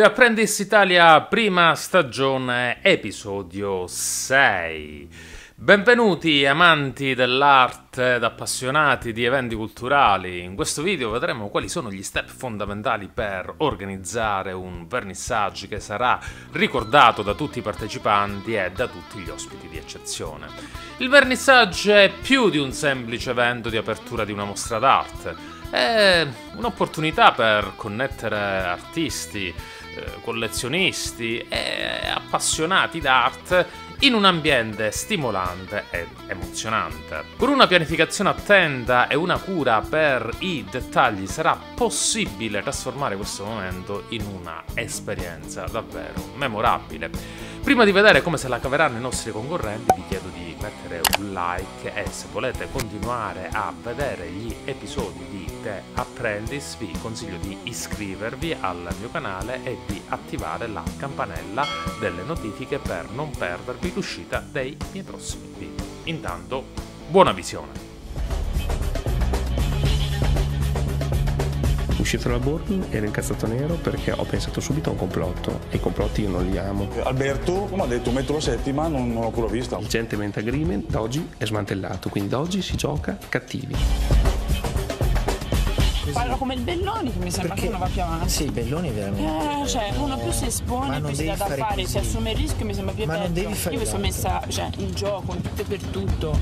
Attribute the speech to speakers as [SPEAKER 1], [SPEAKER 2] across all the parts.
[SPEAKER 1] The Apprentice Italia, prima stagione, episodio 6. Benvenuti amanti dell'arte ed appassionati di eventi culturali. In questo video vedremo quali sono gli step fondamentali per organizzare un vernissage che sarà ricordato da tutti i partecipanti e da tutti gli ospiti di eccezione. Il vernissage è più di un semplice evento di apertura di una mostra d'arte. È un'opportunità per connettere artisti, collezionisti e appassionati d'arte in un ambiente stimolante ed emozionante. Con una pianificazione attenta e una cura per i dettagli sarà possibile trasformare questo momento in una esperienza davvero memorabile. Prima di vedere come se la caveranno i nostri concorrenti vi chiedo di mettere un like e se volete continuare a vedere gli episodi di The Apprentice vi consiglio di iscrivervi al mio canale e di attivare la campanella delle notifiche per non perdervi l'uscita dei miei prossimi video. Intanto, buona visione!
[SPEAKER 2] Uscito dalla boarding ero incazzato nero perché ho pensato subito a un complotto e i complotti io non li amo.
[SPEAKER 3] Alberto mi ha detto metto la settima, non, non l'ho ancora vista.
[SPEAKER 2] Il gentleman agreement da oggi è smantellato, quindi da oggi si gioca cattivi.
[SPEAKER 4] Parlo come il Belloni che mi sembra
[SPEAKER 5] Perché-
[SPEAKER 4] che non va più avanti.
[SPEAKER 5] Sì, Belloni veramente.
[SPEAKER 4] Eh, cioè, uno più si espone, più si dà da
[SPEAKER 5] fare
[SPEAKER 4] fare,
[SPEAKER 5] così.
[SPEAKER 4] si assume il rischio, mi sembra più
[SPEAKER 5] Ma non
[SPEAKER 4] peggio.
[SPEAKER 5] devi fare
[SPEAKER 4] Io mi sono messa cioè, in gioco, in tutto e per tutto.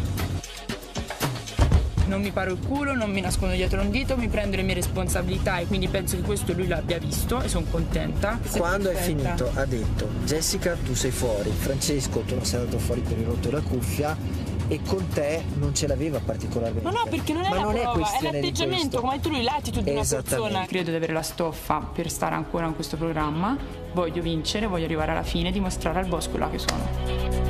[SPEAKER 4] Non mi paro il culo, non mi nascondo dietro un dito, mi prendo le mie responsabilità e quindi penso che questo lui l'abbia visto e sono contenta.
[SPEAKER 5] Quando è
[SPEAKER 4] Contenta.
[SPEAKER 5] finito ha detto Jessica tu sei fuori, Francesco tu non sei andato fuori per il rotto della cuffia e con te non ce l'aveva particolarmente.
[SPEAKER 4] Ma no, perché non è
[SPEAKER 5] Ma
[SPEAKER 4] la
[SPEAKER 5] non è
[SPEAKER 4] prova, è
[SPEAKER 5] di
[SPEAKER 4] l'atteggiamento, come hai detto lui, l'attitude di una
[SPEAKER 5] Esattamente.
[SPEAKER 4] persona.
[SPEAKER 6] Credo di avere la stoffa per stare ancora in questo programma. Voglio vincere, voglio arrivare alla fine e dimostrare al boss quella che sono.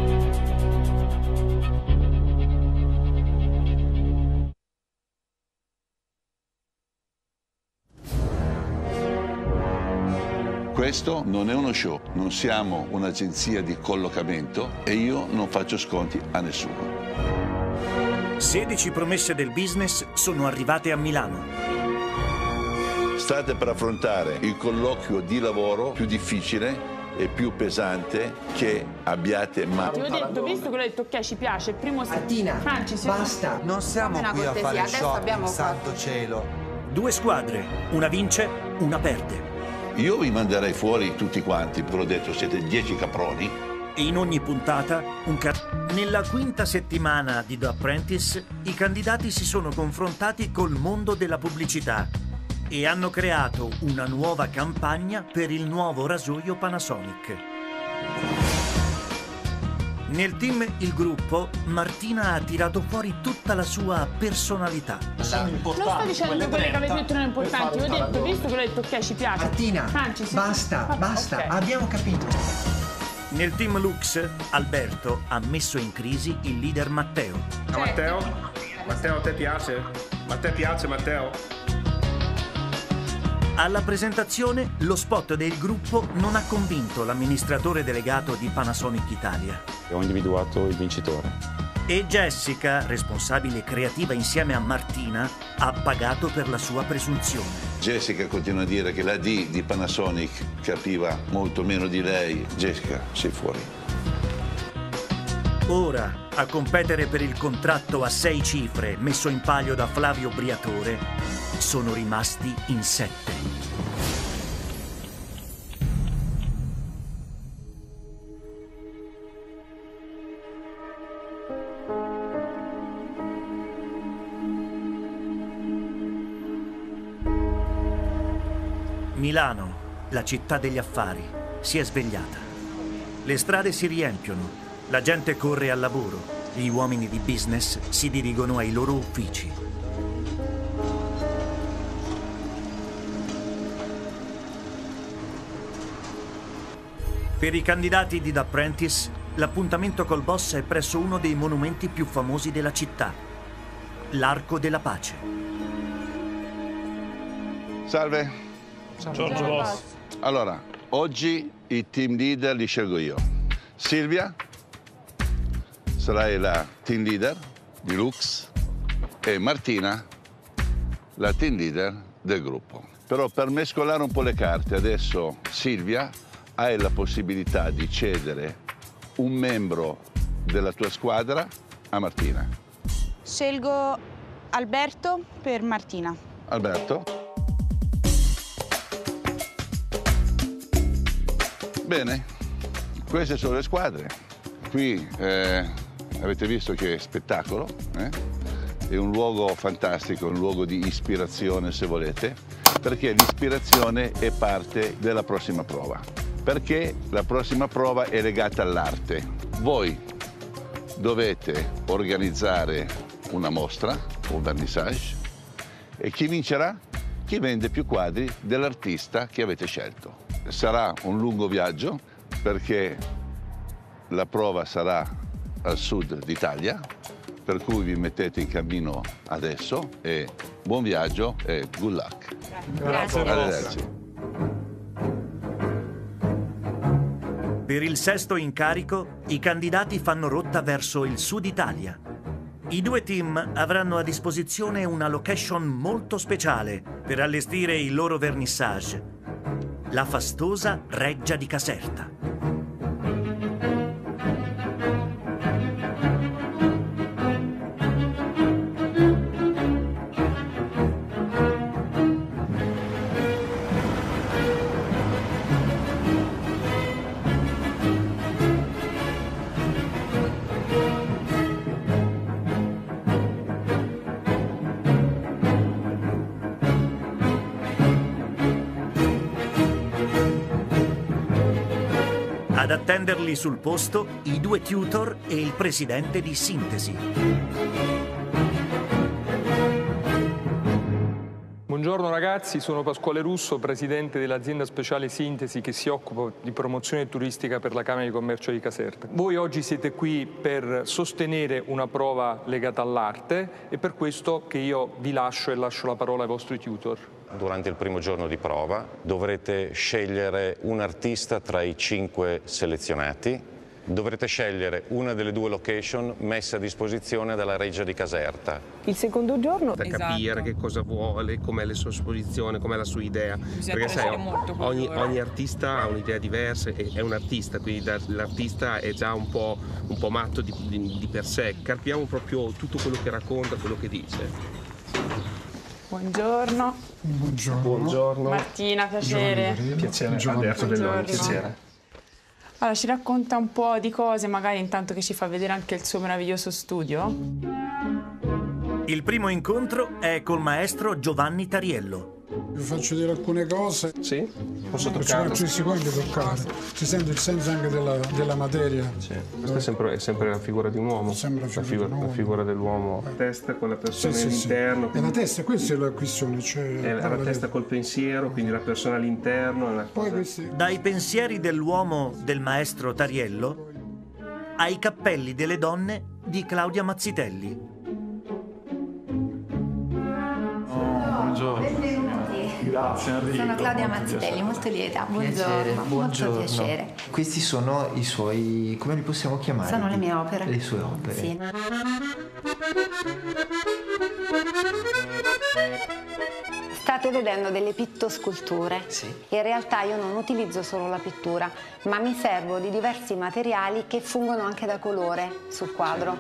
[SPEAKER 7] Questo non è uno show, non siamo un'agenzia di collocamento e io non faccio sconti a nessuno.
[SPEAKER 8] 16 promesse del business sono arrivate a Milano.
[SPEAKER 7] State per affrontare il colloquio di lavoro più difficile e più pesante che abbiate mai.
[SPEAKER 4] Ti ho detto, visto che l'ho detto, ok, ci piace, il primo
[SPEAKER 5] Martina,
[SPEAKER 4] Franci, sì.
[SPEAKER 5] basta.
[SPEAKER 9] Non siamo
[SPEAKER 10] Una
[SPEAKER 9] qui a
[SPEAKER 10] cortesia,
[SPEAKER 9] fare
[SPEAKER 10] adesso
[SPEAKER 9] shopping,
[SPEAKER 10] abbiamo
[SPEAKER 9] santo cielo.
[SPEAKER 8] Due squadre, una vince, una perde.
[SPEAKER 7] Io vi manderei fuori tutti quanti, ve l'ho detto, siete 10 caproni.
[SPEAKER 8] E in ogni puntata un ca- Nella quinta settimana di The Apprentice, i candidati si sono confrontati col mondo della pubblicità e hanno creato una nuova campagna per il nuovo rasoio Panasonic. Nel team Il Gruppo, Martina ha tirato fuori tutta la sua personalità.
[SPEAKER 4] Non sto dicendo quelle che avete detto non importanti, ho detto, visto che l'ho detto, ok, ci piace.
[SPEAKER 5] Martina,
[SPEAKER 4] Franci, sì.
[SPEAKER 5] basta,
[SPEAKER 4] Ah,
[SPEAKER 5] basta,
[SPEAKER 4] ok.
[SPEAKER 5] abbiamo capito.
[SPEAKER 8] Nel team Lux, Alberto ha messo in crisi il leader Matteo.
[SPEAKER 2] Matteo? Matteo, a te piace? A te piace Matteo?
[SPEAKER 8] Alla presentazione, lo spot del gruppo non ha convinto l'amministratore delegato di Panasonic Italia.
[SPEAKER 11] Ho individuato il vincitore.
[SPEAKER 8] E Jessica, responsabile creativa insieme a Martina, ha pagato per la sua presunzione.
[SPEAKER 7] Jessica continua a dire che la D di Panasonic capiva molto meno di lei. Jessica, sei fuori.
[SPEAKER 8] Ora, a competere per il contratto a sei cifre messo in palio da Flavio Briatore, sono rimasti in sette. Milano, la città degli affari, si è svegliata. Le strade si riempiono, la gente corre al lavoro, gli uomini di business si dirigono ai loro uffici. Per i candidati di The Apprentice, l'appuntamento col boss è presso uno dei monumenti più famosi della città, l'Arco della Pace.
[SPEAKER 7] Salve.
[SPEAKER 4] Giorgio Boss.
[SPEAKER 7] Allora, oggi i team leader li scelgo io. Silvia, sarai la team leader di Lux e Martina, la team leader del gruppo. Però per mescolare un po' le carte, adesso Silvia hai la possibilità di cedere un membro della tua squadra a Martina.
[SPEAKER 9] Scelgo Alberto per Martina.
[SPEAKER 7] Alberto? Bene, queste sono le squadre. Qui eh, avete visto che spettacolo, eh? è un luogo fantastico, un luogo di ispirazione se volete, perché l'ispirazione è parte della prossima prova, perché la prossima prova è legata all'arte. Voi dovete organizzare una mostra, un vernissage, e chi vincerà? Chi vende più quadri dell'artista che avete scelto. Sarà un lungo viaggio perché la prova sarà al sud d'Italia, per cui vi mettete in cammino adesso e buon viaggio e good luck.
[SPEAKER 8] Grazie.
[SPEAKER 7] Arrivederci.
[SPEAKER 8] Per il sesto incarico, i candidati fanno rotta verso il sud Italia. I due team avranno a disposizione una location molto speciale per allestire il loro vernissage, la fastosa Reggia di Caserta. Attenderli sul posto i due tutor e il presidente di Sintesi.
[SPEAKER 10] Buongiorno ragazzi, sono Pasquale Russo, presidente dell'azienda speciale Sintesi che si occupa di promozione turistica per la Camera di Commercio di Caserta. Voi oggi siete qui per sostenere una prova legata all'arte e per questo che io vi lascio e lascio la parola ai vostri tutor.
[SPEAKER 11] Durante il primo giorno di prova dovrete scegliere un artista tra i cinque selezionati. Dovrete scegliere una delle due location messe a disposizione dalla Reggia di Caserta.
[SPEAKER 12] Il secondo giorno
[SPEAKER 2] da capire che cosa vuole, com'è la sua esposizione, com'è la sua idea.
[SPEAKER 4] Bisogna
[SPEAKER 2] Perché sai, ogni, ogni artista ha un'idea diversa, e- è un artista, quindi da- l'artista è già un po', un po' matto di, di- di per sé. Carpiamo proprio tutto quello che racconta, quello che dice.
[SPEAKER 6] Buongiorno.
[SPEAKER 13] Buongiorno.
[SPEAKER 2] Buongiorno.
[SPEAKER 6] Martina, piacere.
[SPEAKER 2] Piacere,
[SPEAKER 6] Buongiorno.
[SPEAKER 2] Alberto Belloni,
[SPEAKER 6] Buongiorno.
[SPEAKER 2] piacere.
[SPEAKER 6] Allora, ci racconta un po' di cose, magari intanto che ci fa vedere anche il suo meraviglioso studio.
[SPEAKER 8] Il primo incontro è col maestro Giovanni Tariello.
[SPEAKER 13] Vi faccio dire alcune cose.
[SPEAKER 2] Sì? Posso
[SPEAKER 13] Ci
[SPEAKER 2] toccare?
[SPEAKER 13] faccio- si può anche toccare. Si sente il senso anche della, della materia.
[SPEAKER 2] Questa è sempre, è sempre la figura di un uomo.
[SPEAKER 13] Sembra la
[SPEAKER 2] la,
[SPEAKER 13] figura
[SPEAKER 2] figura,
[SPEAKER 13] di un
[SPEAKER 2] la
[SPEAKER 13] uomo.
[SPEAKER 2] figura dell'uomo. La testa con la persona
[SPEAKER 13] Sì, sì, sì.
[SPEAKER 2] all'interno.
[SPEAKER 13] E la testa, questa è la questione. Cioè,
[SPEAKER 2] È la
[SPEAKER 13] parla
[SPEAKER 2] testa col pensiero, quindi la persona all'interno. è una
[SPEAKER 13] Poi
[SPEAKER 2] cosa-
[SPEAKER 13] questi-
[SPEAKER 8] Dai pensieri dell'uomo del maestro Tariello ai cappelli delle donne di Claudia Mazzitelli.
[SPEAKER 14] Grazie Enrico. Sono Claudia Mazzitelli, molto lieta. Buongiorno. Molto piacere.
[SPEAKER 5] Questi sono i suoi, come li possiamo chiamare?
[SPEAKER 14] Sono le mie opere.
[SPEAKER 5] Le sue opere.
[SPEAKER 14] Sì. State vedendo delle pittosculture. In realtà io non utilizzo solo la pittura, ma mi servo di diversi materiali che fungono anche da colore sul quadro.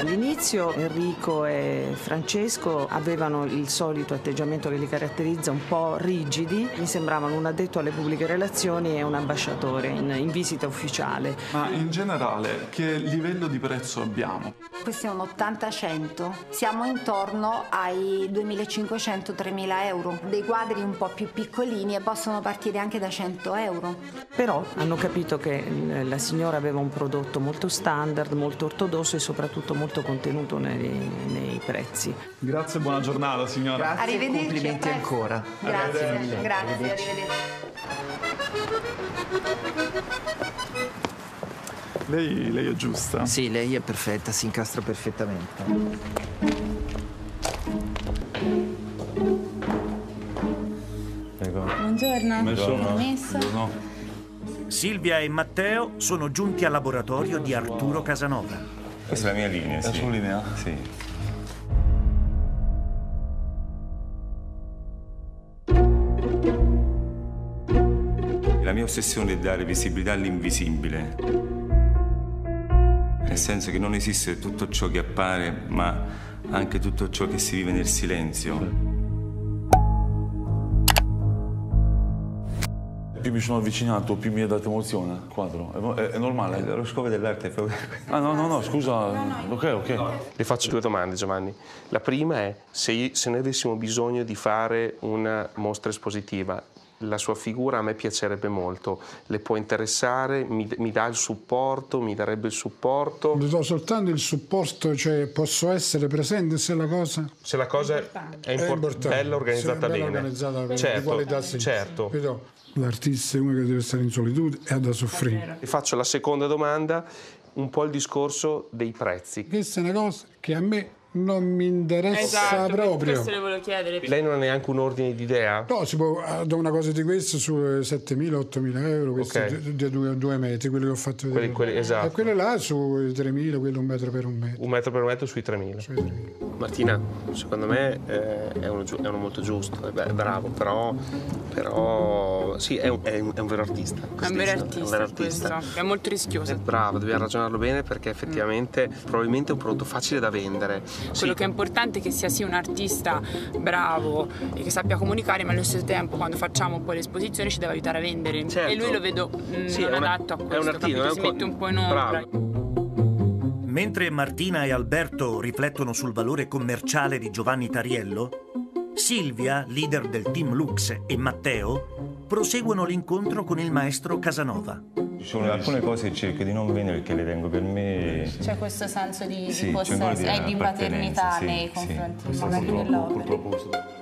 [SPEAKER 12] All'inizio Enrico e Francesco avevano il solito atteggiamento che li caratterizza, un po' rigidi. Mi sembravano un addetto alle pubbliche relazioni e un ambasciatore in, in visita ufficiale.
[SPEAKER 15] Ma in generale che livello di prezzo abbiamo?
[SPEAKER 14] Questo è un 80-100, siamo intorno ai 2.500-3.000 euro. Dei quadri un po' più piccolini e possono partire anche da 100 euro.
[SPEAKER 12] Però hanno capito che eh, la signora aveva un prodotto molto standard, molto ortodosso e soprattutto molto contenuto nei, nei prezzi.
[SPEAKER 15] Grazie e buona giornata signora.
[SPEAKER 14] Arrivederci.
[SPEAKER 5] complimenti ancora.
[SPEAKER 14] Grazie,
[SPEAKER 5] Arrivederci.
[SPEAKER 14] grazie,
[SPEAKER 5] Arrivederci.
[SPEAKER 14] arrivederci.
[SPEAKER 15] Lei, lei è giusta?
[SPEAKER 5] Sì, lei è perfetta, si incastra perfettamente.
[SPEAKER 9] Buongiorno. Buongiorno. Buongiorno.
[SPEAKER 8] Silvia e Matteo sono giunti al laboratorio di Arturo Casanova.
[SPEAKER 11] Questa è la mia linea, sì.
[SPEAKER 15] La sua linea?
[SPEAKER 11] Sì.
[SPEAKER 16] La mia ossessione è dare visibilità all'invisibile nel senso che non esiste tutto ciò che appare, ma anche tutto ciò che si vive nel silenzio.
[SPEAKER 3] Più mi sono avvicinato, più mi è dato emozione il quadro. È, è, è normale?
[SPEAKER 16] Eh, lo scopo dell'arte è proprio
[SPEAKER 3] Ah no, no, no, scusa. Ok, ok.
[SPEAKER 2] Le faccio due domande, Giovanni. La prima è se, se noi avessimo bisogno di fare una mostra espositiva, la sua figura a me piacerebbe molto, le può interessare, mi, mi, dà il supporto, mi darebbe il supporto.
[SPEAKER 13] Le do soltanto il supporto, cioè posso essere presente se la cosa...
[SPEAKER 2] Se la cosa è, importante. è, import- bella organizzata
[SPEAKER 13] bella
[SPEAKER 2] bene.
[SPEAKER 13] organizzata
[SPEAKER 2] certo,
[SPEAKER 13] di qualità sì.
[SPEAKER 2] certo.
[SPEAKER 13] L'artista è uno che deve stare in solitudine e ha da soffrire.
[SPEAKER 2] E faccio la seconda domanda, un po' il discorso dei prezzi.
[SPEAKER 13] Questa è una cosa che a me non mi interessa
[SPEAKER 4] esatto,
[SPEAKER 13] proprio.
[SPEAKER 4] Questo le volevo chiedere.
[SPEAKER 2] Lei non ha neanche un ordine di idea?
[SPEAKER 13] No, si può, do una cosa di questo su 7.000-8.000 euro, questi
[SPEAKER 2] Ok.
[SPEAKER 13] di, due, due metri, quelli che ho fatto vedere.
[SPEAKER 2] Quelli- quelli- esatto.
[SPEAKER 13] E quelle là su 3.000, quello un metro per un metro.
[SPEAKER 2] Un metro per un metro sui 3.000. Martina, secondo me eh, è, uno, è uno molto giusto, è, è bravo, però, però sì, è un, è un- è un vero artista.
[SPEAKER 4] È un vero artista, questo. È molto rischioso.
[SPEAKER 2] Bravo, dobbiamo ragionarlo bene perché effettivamente probabilmente è un prodotto facile da vendere.
[SPEAKER 4] Quello che è importante è che sia sì un artista bravo e che sappia comunicare, ma allo stesso tempo quando facciamo poi l'esposizione ci deve aiutare a vendere.
[SPEAKER 2] Certo.
[SPEAKER 4] E lui lo vedo mm,
[SPEAKER 2] Sì,
[SPEAKER 4] non
[SPEAKER 2] è una-
[SPEAKER 4] adatto a
[SPEAKER 2] è un
[SPEAKER 4] questo,
[SPEAKER 2] artista, è un
[SPEAKER 4] si
[SPEAKER 2] co-
[SPEAKER 4] mette un po' in ombra.
[SPEAKER 8] Mentre Martina e Alberto riflettono sul valore commerciale di Giovanni Tariello, Silvia, leader del team Lux, e Matteo proseguono l'incontro con il maestro Casanova.
[SPEAKER 16] Ci sono alcune cose che cerco di non vendere perché le tengo per me.
[SPEAKER 9] C'è questo senso di, di
[SPEAKER 16] Sì,
[SPEAKER 9] possesso
[SPEAKER 16] ancora di
[SPEAKER 9] e di paternità
[SPEAKER 16] sì,
[SPEAKER 9] nei
[SPEAKER 16] sì.
[SPEAKER 9] confronti
[SPEAKER 16] purtroppo-
[SPEAKER 9] dell'opera.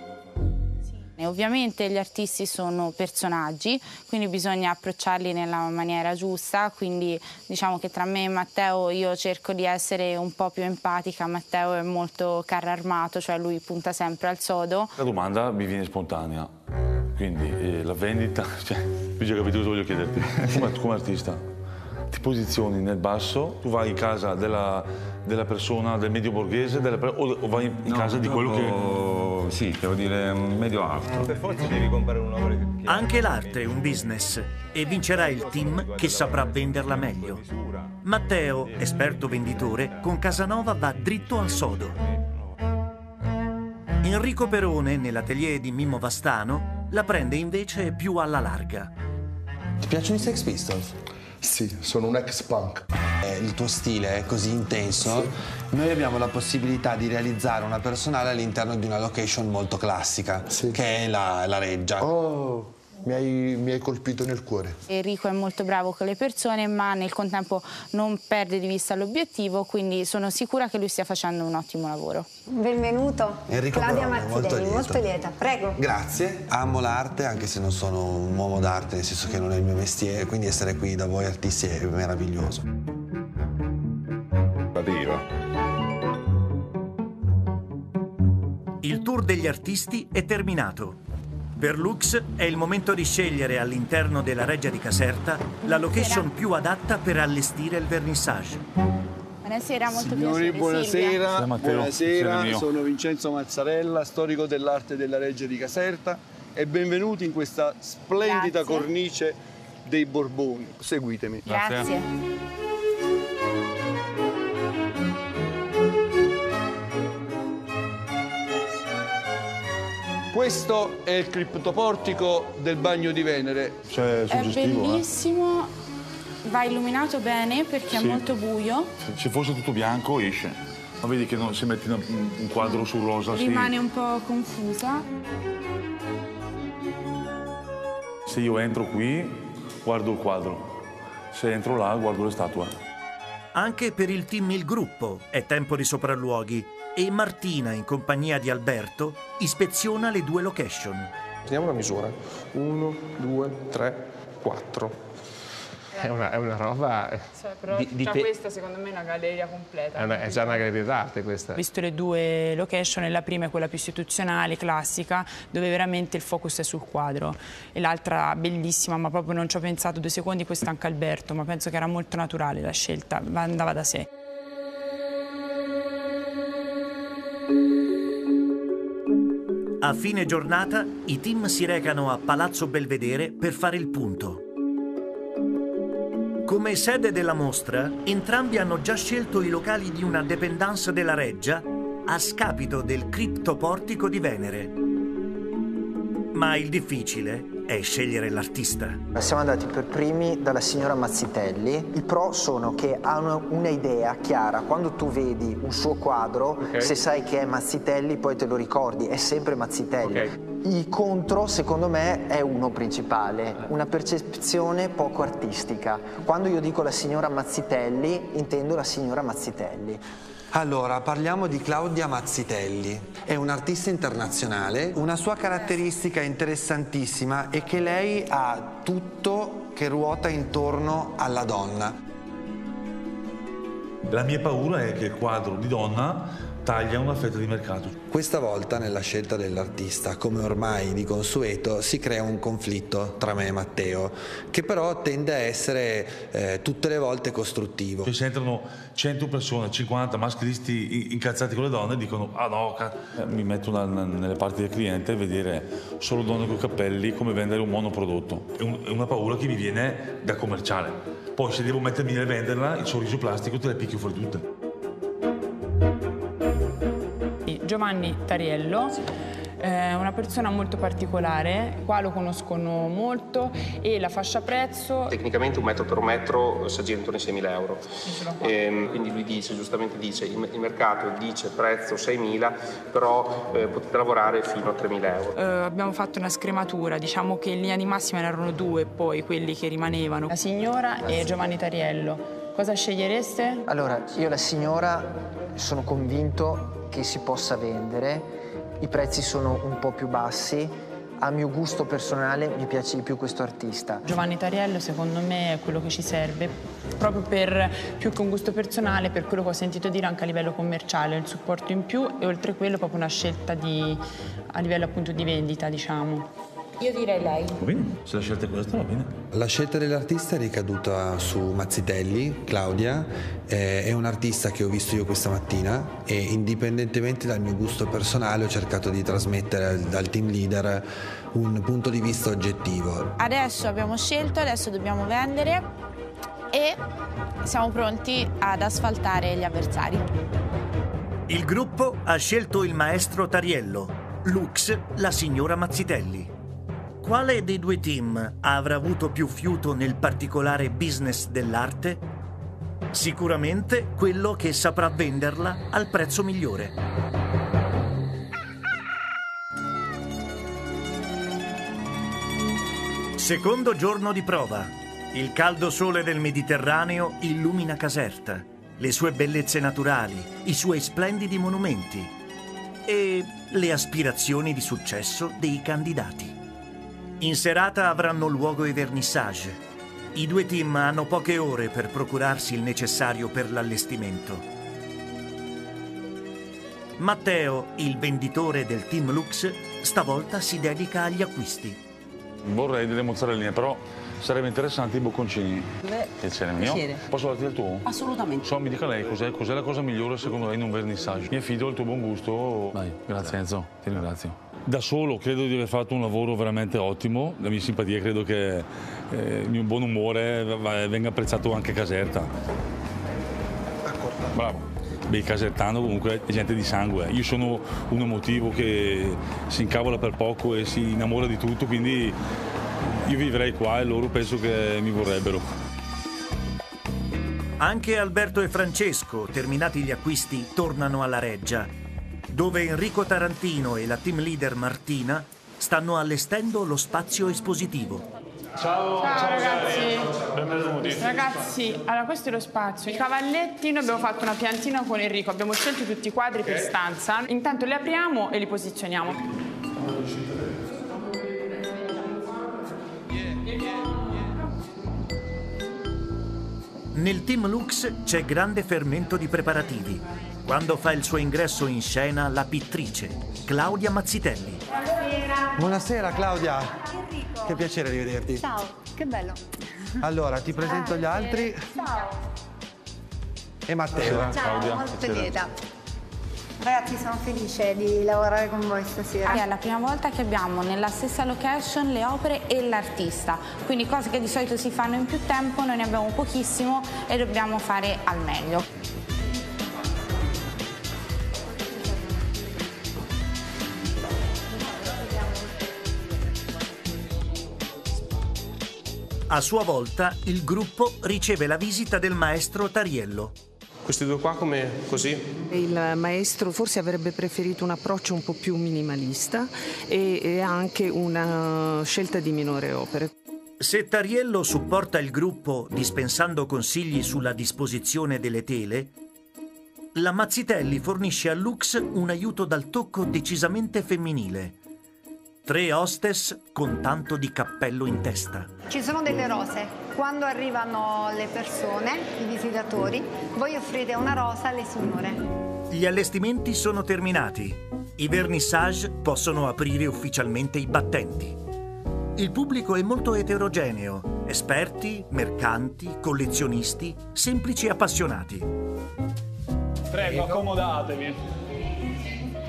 [SPEAKER 9] E Ovviamente gli artisti sono personaggi, quindi bisogna approcciarli nella maniera giusta, quindi diciamo che tra me e Matteo io cerco di essere un po' più empatica, Matteo è molto carro armato, cioè lui punta sempre al sodo.
[SPEAKER 3] La domanda mi viene spontanea. Quindi eh, la vendita, cioè, capito cosa voglio chiederti. Come, come artista, ti posizioni nel basso, tu vai in casa della, della persona, del medio borghese, della o, o vai in casa di quello che...
[SPEAKER 16] Sì, devo dire medio alto. Per forza devi comprare un'opera che...
[SPEAKER 8] Anche l'arte è un business e vincerà il team che saprà venderla meglio. Matteo, esperto venditore, con Casanova va dritto al sodo. Enrico Perone, nell'atelier di Mimmo Vastano, la prende invece più alla larga.
[SPEAKER 17] Ti piacciono i Sex Pistols?
[SPEAKER 18] Sì, sono un ex punk.
[SPEAKER 17] Il tuo stile è così intenso. Noi abbiamo la possibilità di realizzare una personale all'interno di una location molto classica, che è la, la Reggia.
[SPEAKER 18] Oh, mi hai, mi hai colpito nel cuore.
[SPEAKER 9] Enrico è molto bravo con le persone, ma nel contempo non perde di vista l'obiettivo, quindi sono sicura che lui stia facendo un ottimo lavoro.
[SPEAKER 14] Benvenuto.
[SPEAKER 17] Enrico
[SPEAKER 14] Claudia
[SPEAKER 17] Perone, molto lieto.
[SPEAKER 14] molto lieta. Prego.
[SPEAKER 17] Grazie. Amo l'arte, anche se non sono un uomo d'arte, nel senso che non è il mio mestiere, quindi essere qui da voi artisti è meraviglioso.
[SPEAKER 8] Il tour degli artisti è terminato. Per Lux è il momento di scegliere all'interno della Reggia di Caserta la location più adatta per allestire il vernissage.
[SPEAKER 9] Buonasera, molto
[SPEAKER 19] Signori, buonasera. Buonasera, sono Vincenzo Mazzarella, storico dell'arte della Reggia di Caserta e benvenuti in questa splendida
[SPEAKER 9] Grazie.
[SPEAKER 19] cornice dei Borboni. Seguitemi.
[SPEAKER 9] Grazie.
[SPEAKER 19] Questo è il criptoportico del bagno di Venere.
[SPEAKER 3] Cioè,
[SPEAKER 9] È bellissimo, va illuminato bene perché
[SPEAKER 3] Sì.
[SPEAKER 9] è molto buio,
[SPEAKER 3] Se, se fosse tutto bianco esce. Ma vedi che non, se metti un, un quadro su rosa, sì.
[SPEAKER 9] rimane un po' confusa.
[SPEAKER 3] Se io entro qui, guardo il quadro. Se entro là, guardo le statue.
[SPEAKER 8] Anche per il team Il Gruppo è tempo di sopralluoghi e Martina, in compagnia di Alberto, ispeziona le due location.
[SPEAKER 2] Prendiamo la misura. Uno, due, tre, quattro. È una, è una roba...
[SPEAKER 4] Cioè, però
[SPEAKER 2] di- di
[SPEAKER 4] già
[SPEAKER 2] te-
[SPEAKER 4] questa secondo me è una galleria completa.
[SPEAKER 2] È, una- è già una galleria d'arte questa.
[SPEAKER 4] Ho visto le due location la prima è quella più istituzionale, classica, dove veramente il focus è sul quadro e l'altra bellissima, ma proprio non ci ho pensato due secondi, questa anche Alberto, ma penso che era molto naturale la scelta, andava da sé.
[SPEAKER 8] A fine giornata i team si recano a Palazzo Belvedere per fare il punto. Come sede della mostra, entrambi hanno già scelto i locali di una dependance della Reggia a scapito del criptoportico di Venere. Ma il difficile è scegliere l'artista.
[SPEAKER 5] Siamo andati per primi dalla signora Mazzitelli. I pro sono che hanno un'idea chiara. Quando tu vedi un suo quadro,
[SPEAKER 2] Ok.
[SPEAKER 5] se sai che è Mazzitelli, poi te lo ricordi, è sempre Mazzitelli. I contro, secondo me, è uno principale, una percezione poco artistica. Quando io dico la signora Mazzitelli, intendo la signora Mazzitelli.
[SPEAKER 17] Allora, parliamo di Claudia Mazzitelli. È un'artista internazionale. Una sua caratteristica interessantissima è che lei ha tutto che ruota intorno alla donna.
[SPEAKER 3] La mia paura è che il quadro di donna taglia una fetta di mercato.
[SPEAKER 17] Questa volta nella scelta dell'artista, come ormai di consueto, si crea un conflitto tra me e Matteo, che però tende a essere eh, tutte le volte costruttivo.
[SPEAKER 3] Cioè, se entrano 100 persone, 50 maschilisti in- incazzati con le donne, dicono ah no, ca-". Eh, mi metto na- na- nelle parti del cliente e vedere solo donne con i capelli come vendere un monoprodotto. È, un- è una paura che mi viene da commerciale. Poi se devo mettermi a venderla, il sorriso plastico te le picchio fuori tutte.
[SPEAKER 4] Giovanni Tariello. È una persona molto particolare, qua lo conoscono molto e la fascia prezzo
[SPEAKER 2] Tecnicamente un metro per un metro si aggira intorno ai 6.000 euro. Ehm, quindi lui dice, giustamente dice, il, il mercato dice prezzo 6.000, però eh, potete lavorare fino a 3.000 euro.
[SPEAKER 4] Eh, abbiamo fatto una scrematura, diciamo che in linea di massima erano due poi quelli che rimanevano, la signora e Giovanni Tariello. Cosa scegliereste?
[SPEAKER 5] Allora, io la signora sono convinto che si possa vendere, i prezzi sono un po' più bassi, a mio gusto personale mi piace di più questo artista.
[SPEAKER 4] Giovanni Tariello secondo me è quello che ci serve proprio per più che un gusto personale, per quello che ho sentito dire anche a livello commerciale, il supporto in più e oltre quello proprio una scelta di, a livello appunto di vendita diciamo. Io direi lei.
[SPEAKER 3] Va bene, se la scelta è questa, va bene.
[SPEAKER 17] La scelta dell'artista è ricaduta su Mazzitelli, Claudia, eh, è un artista che ho visto io questa mattina e indipendentemente dal mio gusto personale ho cercato di trasmettere dal team leader un punto di vista oggettivo.
[SPEAKER 9] Adesso abbiamo scelto, adesso dobbiamo vendere e siamo pronti ad asfaltare gli avversari.
[SPEAKER 8] Il gruppo ha scelto il maestro Tariello, Lux la signora Mazzitelli. Quale dei due team avrà avuto più fiuto nel particolare business dell'arte? Sicuramente quello che saprà venderla al prezzo migliore. Secondo giorno di prova. Il caldo sole del Mediterraneo illumina Caserta, le sue bellezze naturali, i suoi splendidi monumenti e le aspirazioni di successo dei candidati. In serata avranno luogo i vernissage. I due team hanno poche ore per procurarsi il necessario per l'allestimento. Matteo, il venditore del team Lux, stavolta si dedica agli acquisti.
[SPEAKER 3] Vorrei delle mozzarelline, però sarebbe interessante i bocconcini.
[SPEAKER 20] Beh,
[SPEAKER 3] Piacere mio.
[SPEAKER 20] piacere.
[SPEAKER 3] Posso darti il tuo?
[SPEAKER 20] Assolutamente.
[SPEAKER 3] So, mi dica lei cos'è, cos'è la cosa migliore secondo lei in un vernissage. Mi affido al tuo buon gusto. Dai, grazie Enzo, ti ringrazio. Da solo credo di aver fatto un lavoro veramente ottimo, la mia simpatia credo che eh, il mio buon umore venga apprezzato anche a Caserta. Bravo. Beh, il casertano comunque è gente di sangue. Io sono un emotivo che si incavola per poco e si innamora di tutto, quindi io vivrei qua e loro penso che mi vorrebbero.
[SPEAKER 8] Anche Alberto e Francesco, terminati gli acquisti, tornano alla Reggia, dove Enrico Tarantino e la team leader Martina stanno allestendo lo spazio espositivo.
[SPEAKER 4] Ciao, ragazzi.
[SPEAKER 3] Benvenuti.
[SPEAKER 4] Ragazzi, allora questo è lo spazio. I cavalletti, noi abbiamo fatto una piantina con Enrico, abbiamo scelto tutti i quadri per stanza. Intanto li apriamo e li posizioniamo.
[SPEAKER 8] Nel team Lux c'è grande fermento di preparativi. Quando fa il suo ingresso in scena la pittrice, Claudia Mazzitelli.
[SPEAKER 17] Buonasera Claudia. Che piacere rivederti.
[SPEAKER 21] Ciao, che bello.
[SPEAKER 17] Allora, ti presento gli altri
[SPEAKER 21] Ciao.
[SPEAKER 17] e Matteo.
[SPEAKER 21] Ciao, molto lieta.
[SPEAKER 14] Ragazzi, sono felice di lavorare con voi stasera.
[SPEAKER 9] È la prima volta che abbiamo nella stessa location le opere e l'artista, quindi cose che di solito si fanno in più tempo, noi ne abbiamo pochissimo e dobbiamo fare al meglio.
[SPEAKER 8] A sua volta il gruppo riceve la visita del maestro Tariello.
[SPEAKER 2] Questi due qua come così?
[SPEAKER 12] Il maestro forse avrebbe preferito un approccio un po' più minimalista e, e anche una scelta di minore opere.
[SPEAKER 8] Se Tariello supporta il gruppo dispensando consigli sulla disposizione delle tele, la Mazzitelli fornisce a Lux un aiuto dal tocco decisamente femminile. Tre hostess con tanto di cappello in testa.
[SPEAKER 14] Ci sono delle rose. Quando arrivano le persone, i visitatori, voi offrite una rosa alle signore.
[SPEAKER 8] Gli allestimenti sono terminati. I vernissage possono aprire ufficialmente i battenti. Il pubblico è molto eterogeneo. Esperti, mercanti, collezionisti, semplici appassionati.
[SPEAKER 20] Prego, accomodatevi.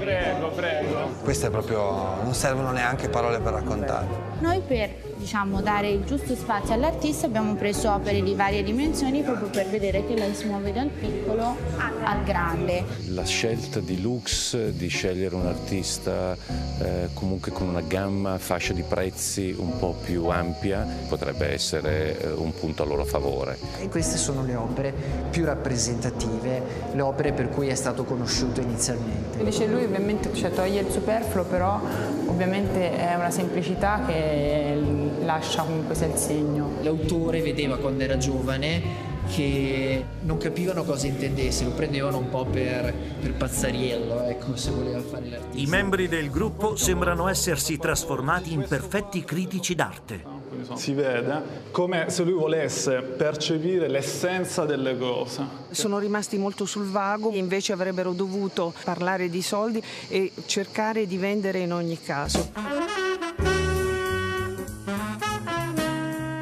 [SPEAKER 20] Prego, prego.
[SPEAKER 17] Queste proprio non servono neanche parole per raccontare.
[SPEAKER 9] Noi per diciamo, dare il giusto spazio all'artista abbiamo preso opere di varie dimensioni proprio per vedere che lei si muove dal piccolo al grande.
[SPEAKER 11] La scelta di Lux di scegliere un artista eh, comunque con una gamma, fascia di prezzi un po' più ampia potrebbe essere eh, un punto a loro favore.
[SPEAKER 5] E queste sono le opere più rappresentative, le opere per cui è stato conosciuto inizialmente.
[SPEAKER 4] Dice lui ovviamente cioè, toglie il superfluo, però ovviamente è una semplicità che lascia comunque sia il segno.
[SPEAKER 5] L'autore vedeva quando era giovane che non capivano cosa intendesse, lo prendevano un po' per, per pazzariello, ecco, se voleva fare l'artista.
[SPEAKER 8] I membri del gruppo sembrano essersi trasformati in perfetti critici d'arte.
[SPEAKER 20] Si vede come se lui volesse percepire l'essenza delle cose.
[SPEAKER 12] Sono rimasti molto sul vago, invece avrebbero dovuto parlare di soldi e cercare di vendere in ogni caso.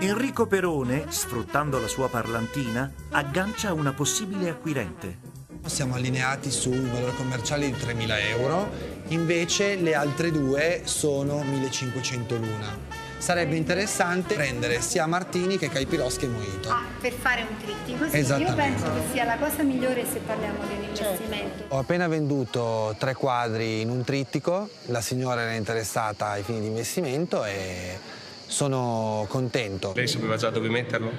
[SPEAKER 8] Enrico Perone, sfruttando la sua parlantina, aggancia una possibile acquirente.
[SPEAKER 17] Siamo allineati su un valore commerciale di 3.000 euro, invece le altre due sono 1.500 l'una. Sarebbe interessante prendere sia Martini che Caipiroschi e Moito.
[SPEAKER 14] Ah, per fare un trittico, sì, io penso che sia la cosa migliore se parliamo di un investimento.
[SPEAKER 17] Ho appena venduto tre quadri in un trittico, la signora era interessata ai fini di investimento e sono contento.
[SPEAKER 2] Lei sapeva già dove metterlo?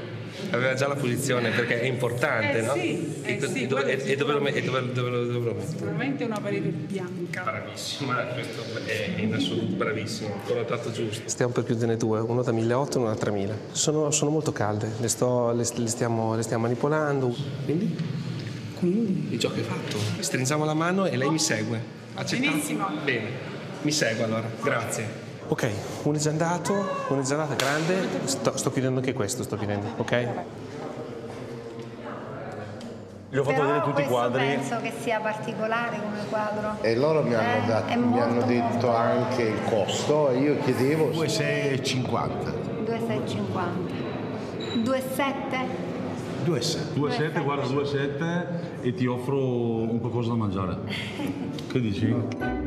[SPEAKER 2] Aveva già la posizione perché è importante,
[SPEAKER 6] Eh
[SPEAKER 2] no?
[SPEAKER 6] sì, eh
[SPEAKER 2] e,
[SPEAKER 6] sì,
[SPEAKER 2] e dove, e- e dove lo, e dove- dove lo- dove lo metto?
[SPEAKER 6] Sicuramente una parete bianca.
[SPEAKER 2] Bravissima, questo è in assoluto bravissimo, ho notato giusto. Stiamo per chiuderne due, uno da 1.800 e uno da 3.000. Sono, sono molto calde, le, sto- le- le stiamo, le stiamo manipolando. Quindi? Quindi? Il gioco è fatto. Stringiamo la mano e lei mi segue. Accettato?
[SPEAKER 6] Benissimo.
[SPEAKER 2] Bene, mi segue allora, grazie. Ok, uno è già andato, uno è già andato, grande. Sto, sto chiudendo anche questo, sto chiudendo, ok?
[SPEAKER 3] Gli ho fatto
[SPEAKER 14] Però
[SPEAKER 3] vedere tutti i
[SPEAKER 14] questo
[SPEAKER 3] quadri.
[SPEAKER 14] penso che sia particolare come quadro.
[SPEAKER 18] E loro mi
[SPEAKER 14] Eh,
[SPEAKER 18] hanno, dato-
[SPEAKER 14] è
[SPEAKER 18] mi hanno
[SPEAKER 14] molto,
[SPEAKER 18] detto anche il costo e io chiedevo
[SPEAKER 7] 2,650.
[SPEAKER 14] 2,650. 2,7?
[SPEAKER 3] 2,7. 2,7, guarda 2,7 e ti offro un qualcosa da mangiare. Che dici?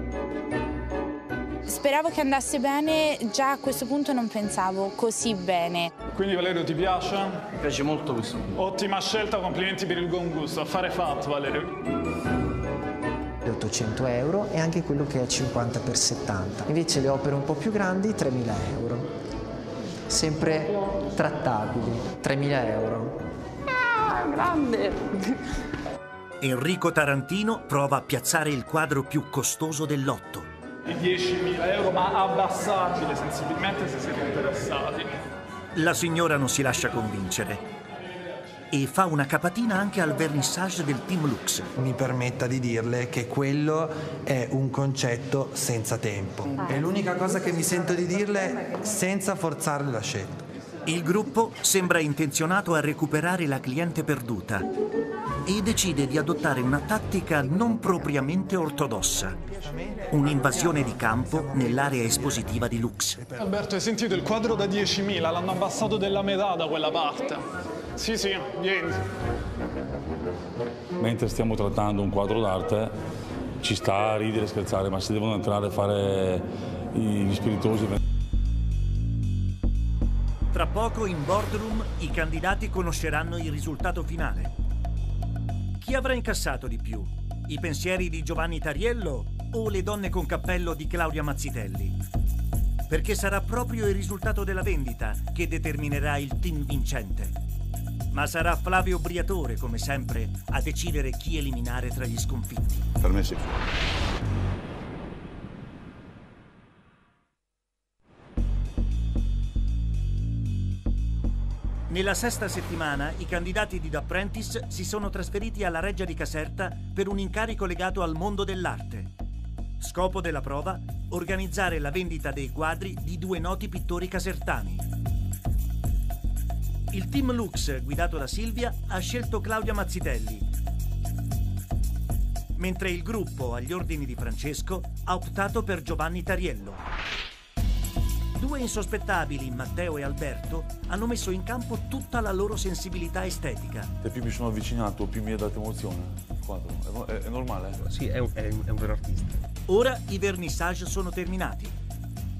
[SPEAKER 9] Speravo che andasse bene, già a questo punto non pensavo così bene.
[SPEAKER 20] Quindi Valerio ti piace?
[SPEAKER 19] Mi piace molto questo.
[SPEAKER 20] Ottima scelta, complimenti per il buon gusto. Affare fatto Valerio.
[SPEAKER 5] 800 euro e anche quello che è 50 x 70. Invece le opere un po' più grandi 3.000 euro. Sempre trattabili, 3.000 euro.
[SPEAKER 6] Ah, grande.
[SPEAKER 8] Enrico Tarantino prova a piazzare il quadro più costoso del lotto.
[SPEAKER 20] Di 10.000 euro, ma abbassabile sensibilmente se siete interessati.
[SPEAKER 8] La signora non si lascia convincere e fa una capatina anche al vernissage del Team Lux.
[SPEAKER 17] Mi permetta di dirle che quello è un concetto senza tempo. È l'unica cosa che mi sento di dirle senza forzarle la scelta.
[SPEAKER 8] Il gruppo sembra intenzionato a recuperare la cliente perduta e decide di adottare una tattica non propriamente ortodossa. Un'invasione di campo nell'area espositiva di Lux.
[SPEAKER 20] Alberto, hai sentito il quadro da 10.000? L'hanno abbassato della metà da quella parte. Sì, sì, vieni.
[SPEAKER 3] Mentre stiamo trattando un quadro d'arte, ci sta a ridere e scherzare, ma se devono entrare a fare gli spiritosi...
[SPEAKER 8] Tra poco in boardroom i candidati conosceranno il risultato finale. Chi avrà incassato di più? I pensieri di Giovanni Tariello o le donne con cappello di Claudia Mazzitelli? Perché sarà proprio il risultato della vendita che determinerà il team vincente. Ma sarà Flavio Briatore, come sempre, a decidere chi eliminare tra gli sconfitti.
[SPEAKER 7] Per me sei
[SPEAKER 8] Nella sesta settimana i candidati di The Apprentice si sono trasferiti alla Reggia di Caserta per un incarico legato al mondo dell'arte. Scopo della prova? Organizzare la vendita dei quadri di due noti pittori casertani. Il team Lux, guidato da Silvia, ha scelto Claudia Mazzitelli, mentre il gruppo, agli ordini di Francesco, ha optato per Giovanni Tariello. Due insospettabili, Matteo e Alberto, hanno messo in campo tutta la loro sensibilità estetica.
[SPEAKER 3] E più mi sono avvicinato, più mi ha dato emozione. Il quadro. È, è, è normale?
[SPEAKER 21] Sì, è un, è, un, è un vero artista.
[SPEAKER 8] Ora i vernissage sono terminati.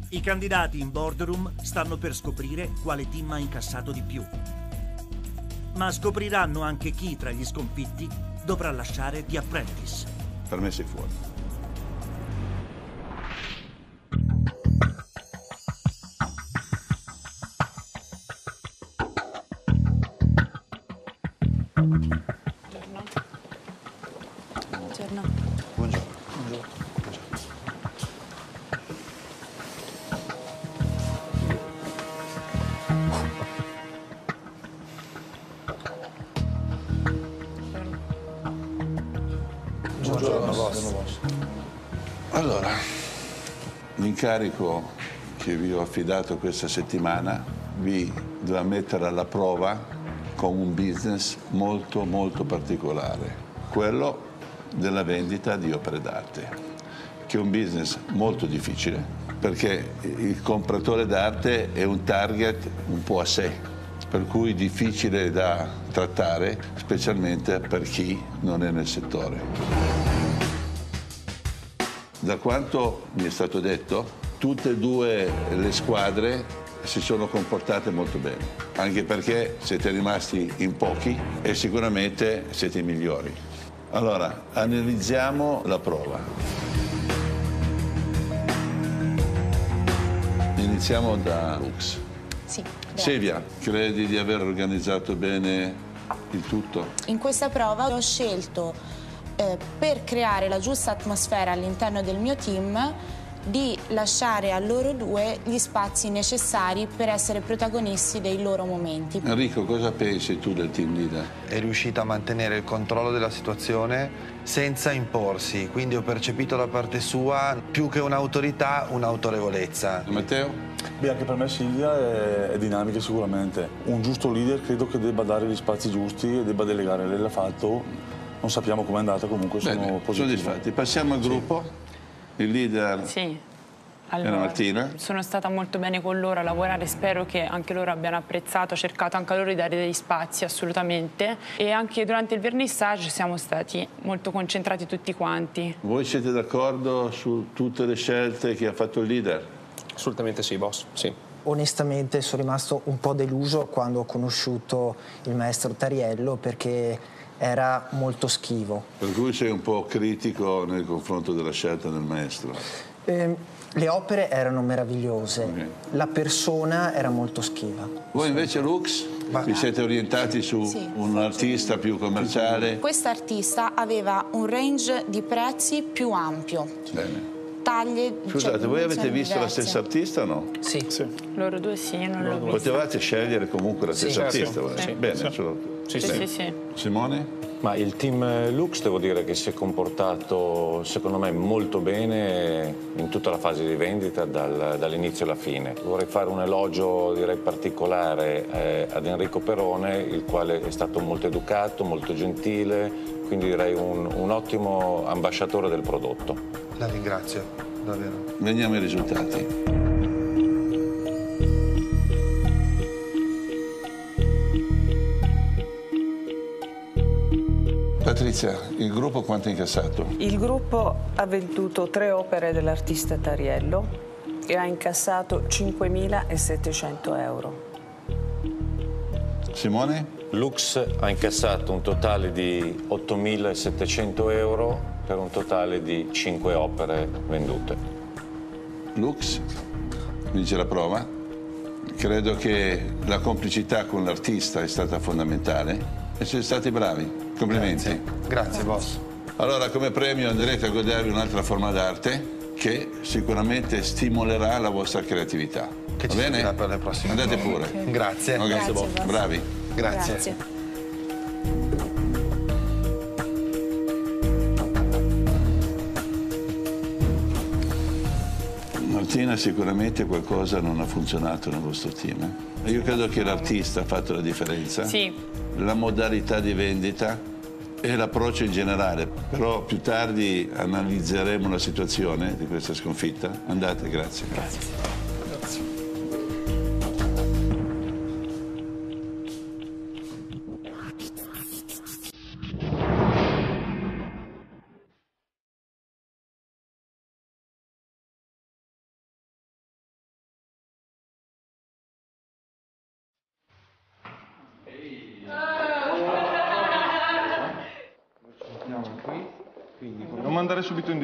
[SPEAKER 8] I candidati in boardroom stanno per scoprire quale team ha incassato di più. Ma scopriranno anche chi tra gli sconfitti dovrà lasciare The Apprentice.
[SPEAKER 7] Per me sei fuori.
[SPEAKER 4] Buongiorno.
[SPEAKER 17] Buongiorno.
[SPEAKER 7] Buongiorno, boss. Allora, l'incarico che vi ho affidato questa settimana vi dovrà mettere alla prova con un business molto molto particolare, quello della vendita di opere d'arte, che è un business molto difficile perché il compratore d'arte è un target un po' a sé, per cui difficile da trattare, specialmente per chi non è nel settore. Da quanto mi è stato detto, tutte e due le squadre si sono comportate molto bene, anche perché siete rimasti in pochi e sicuramente siete i migliori. Allora, analizziamo la prova. Iniziamo da Lux.
[SPEAKER 9] Sì.
[SPEAKER 7] Silvia, credi di aver organizzato bene il tutto?
[SPEAKER 9] In questa prova ho scelto, eh, per creare la giusta atmosfera all'interno del mio team, di lasciare a loro due gli spazi necessari per essere protagonisti dei loro momenti.
[SPEAKER 7] Enrico, cosa pensi tu del team leader?
[SPEAKER 17] È riuscita a mantenere il controllo della situazione senza imporsi, quindi ho percepito da parte sua più che un'autorità, un'autorevolezza.
[SPEAKER 7] Matteo?
[SPEAKER 3] Beh, anche per me Silvia è, è dinamica sicuramente. Un giusto leader credo che debba dare gli spazi giusti e debba delegare. Lei l'ha fatto, non sappiamo com'è andata, comunque sono
[SPEAKER 7] Bene,
[SPEAKER 3] positivo.
[SPEAKER 7] soddisfatti. Passiamo al gruppo. Il leader
[SPEAKER 4] Sì.
[SPEAKER 7] era Martina.
[SPEAKER 4] Sono stata molto bene con loro a lavorare, spero che anche loro abbiano apprezzato, ho cercato anche a loro di dare degli spazi assolutamente e anche durante il vernissage siamo stati molto concentrati tutti quanti.
[SPEAKER 7] Voi siete d'accordo su tutte le scelte che ha fatto il leader?
[SPEAKER 21] Assolutamente sì, boss, sì.
[SPEAKER 5] Onestamente sono rimasto un po' deluso quando ho conosciuto il maestro Tariello perché era molto schivo.
[SPEAKER 7] Per cui sei un po' critico nei confronti della scelta del maestro.
[SPEAKER 5] Ehm, le opere erano meravigliose, la persona era molto schiva.
[SPEAKER 7] Voi invece Lux? Vi siete orientati su
[SPEAKER 9] Sì.
[SPEAKER 7] un artista più commerciale?
[SPEAKER 9] Quest'artista aveva un range di prezzi più ampio,
[SPEAKER 7] Bene.
[SPEAKER 9] Taglie
[SPEAKER 7] Scusate,
[SPEAKER 9] cioè,
[SPEAKER 7] voi avete visto la
[SPEAKER 9] diverse.
[SPEAKER 7] stessa artista o no?
[SPEAKER 5] Sì.
[SPEAKER 4] Loro due sì, io non l'ho visto.
[SPEAKER 7] Potevate scegliere comunque la
[SPEAKER 21] Sì,
[SPEAKER 7] stessa
[SPEAKER 21] sì,
[SPEAKER 7] artista?
[SPEAKER 21] sì.
[SPEAKER 7] volete? Bene,
[SPEAKER 21] Sì. Sì,
[SPEAKER 4] Sì, sì, sì.
[SPEAKER 7] Simone?
[SPEAKER 11] Ma il team Lux devo dire che si è comportato secondo me molto bene in tutta la fase di vendita dal- dall'inizio alla fine. Vorrei fare un elogio direi particolare eh, ad Enrico Perone il quale è stato molto educato, molto gentile, quindi direi un, un ottimo ambasciatore del prodotto.
[SPEAKER 17] La ringrazio, davvero.
[SPEAKER 7] Veniamo ai risultati. Patrizia, il gruppo quanto ha incassato?
[SPEAKER 12] Il gruppo ha venduto tre opere dell'artista Tariello e ha incassato 5.700 euro.
[SPEAKER 7] Simone?
[SPEAKER 11] Lux ha incassato un totale di 8.700 euro per un totale di 5 opere vendute.
[SPEAKER 7] Lux vince la prova. Credo che la complicità con l'artista è stata fondamentale e siete stati bravi. Complimenti.
[SPEAKER 21] Grazie, Grazie boss.
[SPEAKER 7] Allora, come premio andrete a godervi un'altra forma d'arte che sicuramente stimolerà la vostra creatività.
[SPEAKER 21] Che
[SPEAKER 7] Va
[SPEAKER 21] ci
[SPEAKER 7] bene?
[SPEAKER 21] per le prossime.
[SPEAKER 7] Andate pure.
[SPEAKER 21] Grazie.
[SPEAKER 7] Ok,
[SPEAKER 21] Grazie, boss.
[SPEAKER 7] Bravi.
[SPEAKER 21] Grazie.
[SPEAKER 9] Grazie.
[SPEAKER 7] Martina, sicuramente qualcosa non ha funzionato nel vostro team. eh? Io credo che l'artista ha fatto la differenza.
[SPEAKER 4] Sì.
[SPEAKER 7] La modalità di vendita e l'approccio in generale. Però più tardi analizzeremo la situazione di questa sconfitta. Andate, grazie.
[SPEAKER 21] Grazie.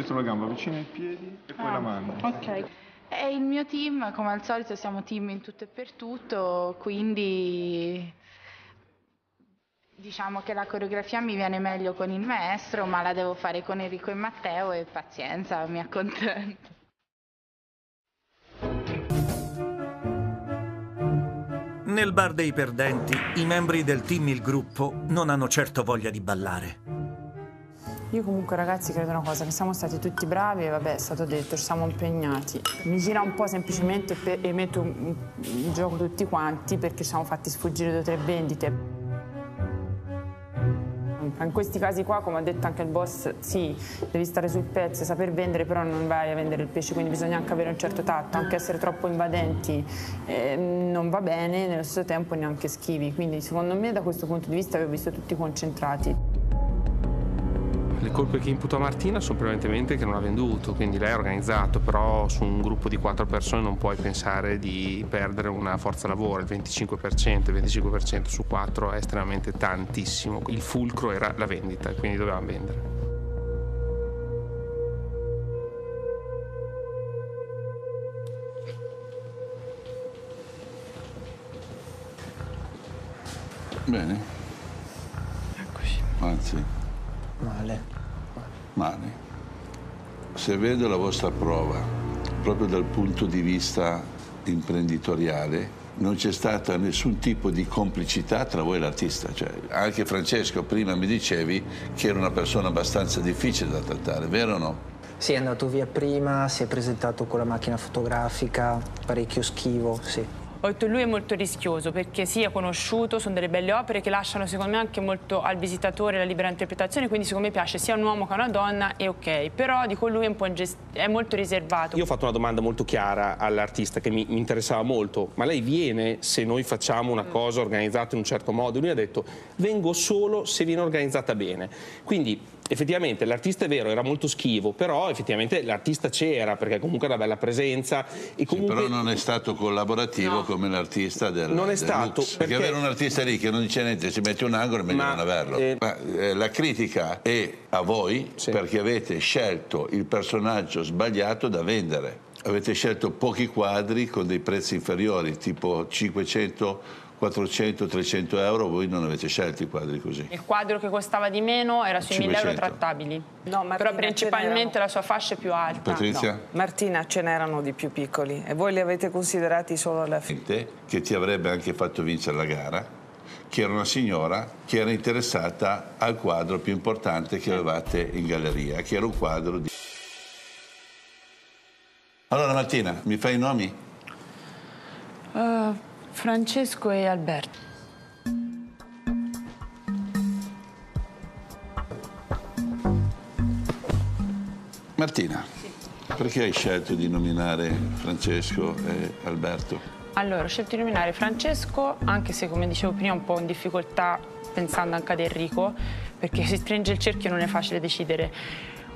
[SPEAKER 15] Subito indietro la gamba, vicino ai piedi e poi la mano.
[SPEAKER 6] Ok. È il mio team, come al solito siamo team in tutto e per tutto, quindi diciamo che la coreografia mi viene meglio con il maestro, ma la devo fare con Enrico e Matteo e pazienza, mi accontento.
[SPEAKER 8] Nel bar dei perdenti, i membri del team Il Gruppo non hanno certo voglia di ballare.
[SPEAKER 4] Io comunque ragazzi credo una cosa, che siamo stati tutti bravi e vabbè è stato detto, ci siamo impegnati. Mi gira un po' semplicemente per- e metto in gioco tutti quanti perché ci siamo fatti sfuggire due o tre vendite. In questi casi qua, come ha detto anche il boss, sì, devi stare sul pezzo, saper vendere, però non vai a vendere il pesce, quindi bisogna anche avere un certo tatto, anche essere troppo invadenti eh, non va bene, nello stesso tempo neanche schivi. Quindi secondo me da questo punto di vista vi ho visto tutti concentrati.
[SPEAKER 2] Le colpe che imputo a Martina sono prevalentemente che non ha venduto, quindi lei ha organizzato, però su un gruppo di quattro persone non puoi pensare di perdere una forza lavoro, il 25%, il 25% su quattro è estremamente tantissimo. Il fulcro era la vendita, quindi dovevamo vendere.
[SPEAKER 7] Bene.
[SPEAKER 21] Eccoci.
[SPEAKER 7] Anzi,
[SPEAKER 21] Male.
[SPEAKER 7] male. Se vedo la vostra prova, proprio dal punto di vista imprenditoriale, non c'è stata nessun tipo di complicità tra voi e l'artista. Cioè, anche Francesco, prima mi dicevi che era una persona abbastanza difficile da trattare, vero o no?
[SPEAKER 5] Sì, è andato via prima, si è presentato con la macchina fotografica, parecchio schivo, sì.
[SPEAKER 4] Ho detto lui è molto rischioso perché sì, è conosciuto, sono delle belle opere che lasciano secondo me anche molto al visitatore la libera interpretazione, quindi secondo me piace sia un uomo che una donna e ok, però dico lui è, un po' è molto riservato.
[SPEAKER 2] Io ho fatto una domanda molto chiara all'artista che mi, mi interessava molto, ma lei viene se noi facciamo una cosa organizzata in un certo modo? Lui ha detto vengo solo se viene organizzata bene. Quindi effettivamente l'artista è vero, era molto schivo, però effettivamente l'artista c'era perché comunque era una bella presenza e comunque...
[SPEAKER 7] Però non è stato collaborativo come l'artista del
[SPEAKER 2] Non è
[SPEAKER 7] del
[SPEAKER 2] stato,
[SPEAKER 7] Lux.
[SPEAKER 2] perché-
[SPEAKER 7] avere un artista lì che non dice niente, si mette un angolo è meglio
[SPEAKER 2] Ma,
[SPEAKER 7] non averlo.
[SPEAKER 2] eh,
[SPEAKER 7] Ma, eh, la critica è a voi perché avete scelto il personaggio sbagliato da vendere. Avete scelto pochi quadri con dei prezzi inferiori, tipo 500, 400, 300 euro, voi non avete scelto i quadri così.
[SPEAKER 4] Il quadro che costava di meno era sui 1000 euro
[SPEAKER 7] 500.
[SPEAKER 4] trattabili,
[SPEAKER 12] No, Martina,
[SPEAKER 4] però principalmente la sua fascia è più alta.
[SPEAKER 7] Patrizia?
[SPEAKER 12] No. Martina, ce n'erano di più piccoli e voi li avete considerati solo alla fine.
[SPEAKER 7] Che ti avrebbe anche fatto vincere la gara, che era una signora che era interessata al quadro più importante che avevate in galleria, che era un quadro di... Allora Martina, mi fai i nomi?
[SPEAKER 4] Eh, Francesco e Alberto.
[SPEAKER 7] Martina, perché hai scelto di nominare Francesco e Alberto?
[SPEAKER 4] Allora, ho scelto di nominare Francesco, anche se come dicevo prima un po' in difficoltà pensando anche ad Enrico, perché si stringe il cerchio e non è facile decidere.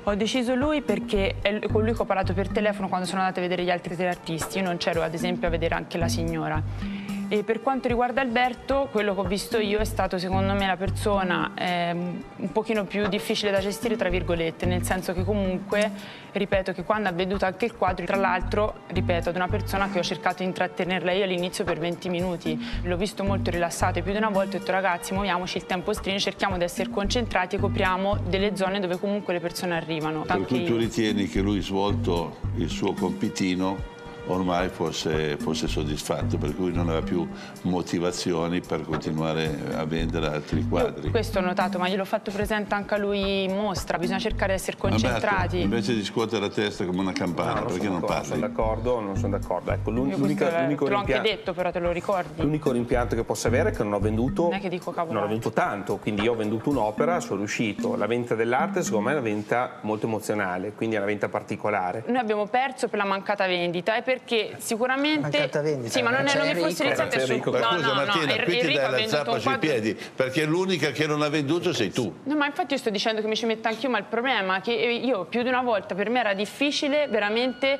[SPEAKER 4] Ho deciso lui perché è con lui che ho parlato per telefono quando sono andata a vedere gli altri tre artisti. Io non c'ero ad esempio a vedere anche la signora. E per quanto riguarda Alberto, quello che ho visto io è stato secondo me la persona ehm, un pochino più difficile da gestire, tra virgolette, nel senso che comunque, ripeto, che quando ha veduto anche il quadro, tra l'altro, ripeto, ad una persona che ho cercato di intrattenerla io all'inizio per 20 minuti, l'ho visto molto rilassato e più di una volta ho detto ragazzi muoviamoci, il tempo stringe, cerchiamo di essere concentrati e copriamo delle zone dove comunque le persone arrivano.
[SPEAKER 7] Per cui tu ritieni che lui svolto il suo compitino ormai fosse, fosse, soddisfatto, per cui non aveva più motivazioni per continuare a vendere altri quadri.
[SPEAKER 4] Io questo ho notato, ma gliel'ho fatto presente anche a lui in mostra, bisogna cercare di essere concentrati.
[SPEAKER 7] Alberto, invece di scuotere la testa come una campana, no, perché non parli?
[SPEAKER 21] Sono d'accordo, non sono d'accordo. Ecco, l'unico
[SPEAKER 4] Te l'ho anche detto, però te lo ricordi.
[SPEAKER 21] L'unico rimpianto che posso avere è che non ho venduto...
[SPEAKER 4] Non è che dico
[SPEAKER 21] Non ho venduto tanto, quindi io ho venduto un'opera, sono riuscito. La vendita dell'arte secondo me è una vendita molto emozionale, quindi è una vendita particolare.
[SPEAKER 4] Noi abbiamo perso per la mancata vendita e perché sicuramente
[SPEAKER 5] vendita,
[SPEAKER 4] sì ma non, è, non mi fosse iniziato su
[SPEAKER 7] ma
[SPEAKER 4] no,
[SPEAKER 7] scusa
[SPEAKER 4] no,
[SPEAKER 7] Martina
[SPEAKER 4] no,
[SPEAKER 7] qui ti dai la zappa sui piedi perché l'unica che non ha venduto sei tu.
[SPEAKER 4] No ma infatti io sto dicendo che mi ci metto anch'io ma il problema è che io più di una volta per me era difficile veramente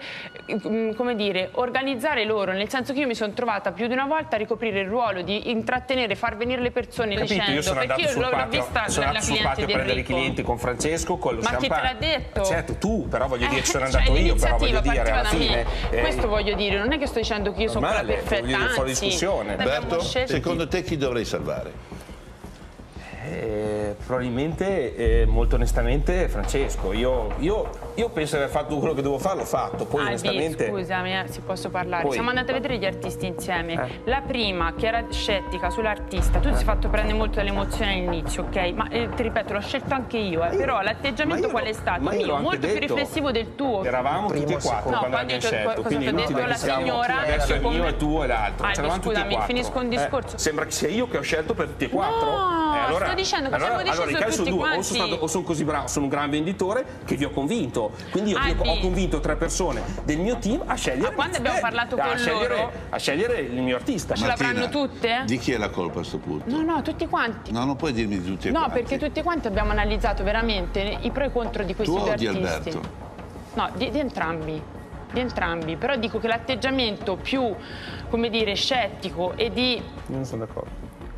[SPEAKER 4] mm, come dire organizzare loro nel senso che io mi sono trovata più di una volta a ricoprire il ruolo di intrattenere far venire le persone
[SPEAKER 21] Capito,
[SPEAKER 4] dicendo
[SPEAKER 21] io sono
[SPEAKER 4] perché
[SPEAKER 21] andato
[SPEAKER 4] io
[SPEAKER 21] sul
[SPEAKER 4] l'ho
[SPEAKER 21] patio,
[SPEAKER 4] vista
[SPEAKER 21] sono andato sul
[SPEAKER 4] cliente
[SPEAKER 21] patio a
[SPEAKER 4] di
[SPEAKER 21] prendere i clienti con Francesco con lo
[SPEAKER 4] ma chi te l'ha detto?
[SPEAKER 21] certo tu però voglio dire ci sono
[SPEAKER 4] Eh, cioè,
[SPEAKER 21] andato io però voglio dire alla fine eh,
[SPEAKER 4] questo voglio dire non è che sto dicendo che io sono quella perfetta anzi
[SPEAKER 7] discussione Alberto secondo te chi dovrei salvare?
[SPEAKER 21] Eh, probabilmente, eh, molto onestamente, Francesco. Io, io, io, penso di aver fatto quello che dovevo fare, l'ho fatto. Poi,
[SPEAKER 4] Albi,
[SPEAKER 21] onestamente.
[SPEAKER 4] scusami, eh, si posso parlare.
[SPEAKER 21] Poi-
[SPEAKER 4] Siamo andati a vedere gli artisti insieme.
[SPEAKER 21] Eh.
[SPEAKER 4] La prima, che era scettica sull'artista, tu ti sei fatto prendere molto dalle emozioni all'inizio, ok? Ma eh, ti ripeto, l'ho scelto anche io, eh. però l'atteggiamento qual è stato?
[SPEAKER 21] ma io
[SPEAKER 4] Mio, molto più riflessivo del tuo.
[SPEAKER 21] Eravamo tutti e quattro
[SPEAKER 4] No,
[SPEAKER 21] quando abbiamo scelto. Quindi
[SPEAKER 4] ti ho
[SPEAKER 21] non che siamo-
[SPEAKER 4] signora,
[SPEAKER 21] Adesso è mio e tuo e l'altro. E
[SPEAKER 4] scusami,
[SPEAKER 21] quattro.
[SPEAKER 4] finisco un
[SPEAKER 21] Eh,
[SPEAKER 4] discorso.
[SPEAKER 21] sembra che sia io che ho scelto per tutti e quattro.
[SPEAKER 4] No,
[SPEAKER 21] Eh, allora,
[SPEAKER 4] sto dicendo che
[SPEAKER 21] allora,
[SPEAKER 4] abbiamo deciso
[SPEAKER 21] allora, sono
[SPEAKER 4] tutti
[SPEAKER 21] due. O
[SPEAKER 4] quanti.
[SPEAKER 21] sono, stato- o sono così bravo, sono un gran venditore che vi ho convinto. Quindi io, io
[SPEAKER 4] Albi.
[SPEAKER 21] ho convinto tre persone del mio team a scegliere.
[SPEAKER 4] Ma quando abbiamo
[SPEAKER 21] eh,
[SPEAKER 4] parlato
[SPEAKER 21] a
[SPEAKER 4] con
[SPEAKER 21] scegliere,
[SPEAKER 4] loro-
[SPEAKER 21] a scegliere il mio artista.
[SPEAKER 4] Ce l'avranno tutte?
[SPEAKER 7] di chi è la colpa a questo punto?
[SPEAKER 4] No, no, tutti quanti.
[SPEAKER 7] no non puoi dirmi di tutti e
[SPEAKER 4] No,
[SPEAKER 7] quanti
[SPEAKER 4] perché tutti quanti abbiamo analizzato veramente i pro e i contro di questi
[SPEAKER 7] tu
[SPEAKER 4] due
[SPEAKER 7] o di
[SPEAKER 4] artisti.
[SPEAKER 7] Alberto?
[SPEAKER 4] No, di, di entrambi. Di entrambi, però dico che l'atteggiamento più, come dire, scettico e di
[SPEAKER 21] Non sono d'accordo.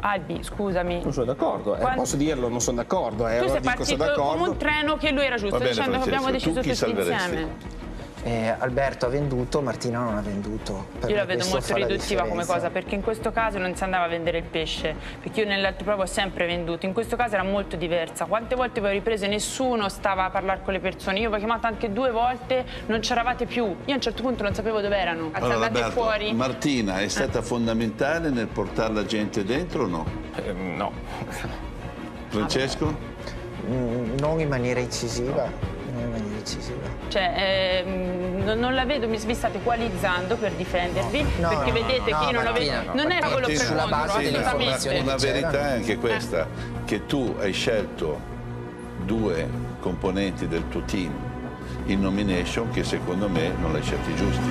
[SPEAKER 4] Albi, scusami.
[SPEAKER 21] Non sono d'accordo, eh,
[SPEAKER 4] Quando-
[SPEAKER 21] posso dirlo, non sono d'accordo. Eh,
[SPEAKER 4] Tu
[SPEAKER 21] allora
[SPEAKER 4] sei
[SPEAKER 21] dico sono
[SPEAKER 4] partito come un treno che lui era giusto,
[SPEAKER 7] Va bene,
[SPEAKER 4] dicendo che abbiamo deciso tutti insieme.
[SPEAKER 5] Eh, Alberto ha venduto, Martina non ha venduto. Per
[SPEAKER 4] Io la vedo molto riduttiva come cosa, perché in questo caso non si andava a vendere il pesce, perché io nell'altro prova ho sempre venduto, in questo caso era molto diversa. Quante volte vi ho ripreso e nessuno stava a parlare con le persone, io vi ho chiamato anche due volte, non c'eravate più, io a un certo punto non sapevo dove erano,
[SPEAKER 7] Allora,
[SPEAKER 4] andate
[SPEAKER 7] Alberto,
[SPEAKER 4] fuori.
[SPEAKER 7] Martina è stata fondamentale nel portare la gente dentro o no?
[SPEAKER 21] Eh, no.
[SPEAKER 7] Francesco?
[SPEAKER 5] Mm, non in maniera incisiva, non in maniera incisiva.
[SPEAKER 4] Cioè, ehm, non, non la vedo, mi vi state coalizzando per difendervi,
[SPEAKER 5] No,
[SPEAKER 4] perché
[SPEAKER 5] no,
[SPEAKER 4] vedete
[SPEAKER 5] no,
[SPEAKER 4] che io non,
[SPEAKER 5] no,
[SPEAKER 4] avevo,
[SPEAKER 5] Martina,
[SPEAKER 4] non era quello per
[SPEAKER 5] sulla base delle
[SPEAKER 4] assolutamente.
[SPEAKER 7] Una, verità è anche questa, che tu hai scelto due componenti del tuo team in nomination che secondo me non l'hai scelti giusti.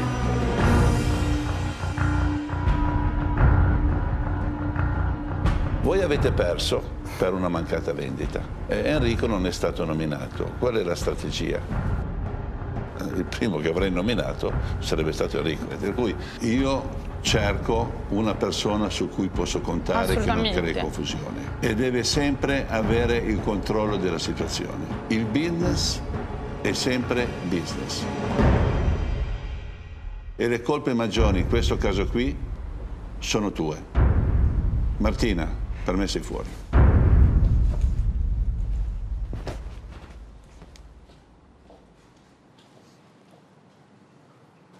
[SPEAKER 7] Voi avete perso per una mancata vendita. E Enrico non è stato nominato. Qual è la strategia? Eh, Il primo che avrei nominato sarebbe stato Enrico. Per cui io cerco una persona su cui posso contare che non crei confusione. E deve sempre avere il controllo della situazione. Il business è sempre business. E le colpe maggiori in questo caso qui sono tue. Martina, per me sei fuori.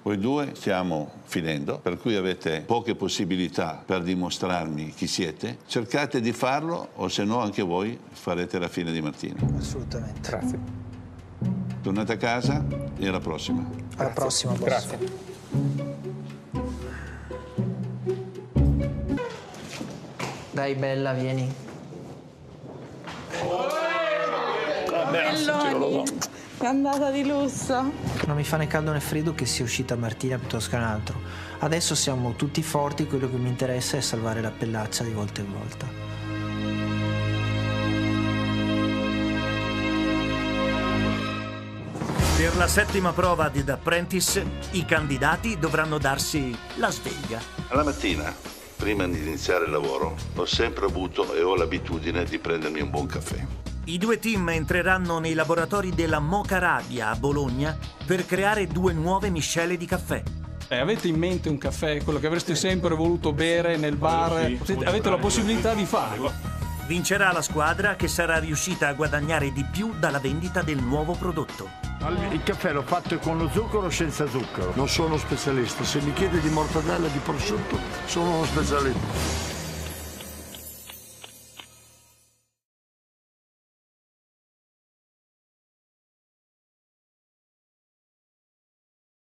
[SPEAKER 7] Voi due stiamo finendo, per cui avete poche possibilità per dimostrarmi chi siete. Cercate di farlo o se no anche voi farete la fine di Martina.
[SPEAKER 5] Assolutamente.
[SPEAKER 21] Grazie.
[SPEAKER 7] Tornate a casa e alla prossima.
[SPEAKER 5] Alla prossima, boss.
[SPEAKER 21] Grazie.
[SPEAKER 5] Dai, bella, vieni.
[SPEAKER 9] Belloni, è andata di lusso.
[SPEAKER 22] Non mi fa né caldo né freddo che sia uscita Martina piuttosto che un altro. Adesso siamo tutti forti, quello che mi interessa è salvare la pellaccia di volta in volta.
[SPEAKER 8] Per la settima prova di The Apprentice, i candidati dovranno darsi la sveglia.
[SPEAKER 7] Alla mattina, prima di iniziare il lavoro, ho sempre avuto e ho l'abitudine di prendermi un buon caffè.
[SPEAKER 8] I due team entreranno nei laboratori della Moca Rabbia a Bologna per creare due nuove miscele di caffè.
[SPEAKER 20] Eh, avete in mente un caffè, quello che avreste sempre voluto bere nel bar? Avete la possibilità di farlo.
[SPEAKER 8] Vincerà la squadra che sarà riuscita a guadagnare di più dalla vendita del nuovo prodotto.
[SPEAKER 18] Il caffè l'ho fatto con lo zucchero o senza zucchero? Non sono specialista, se mi chiede di mortadella e di prosciutto sono uno specialista.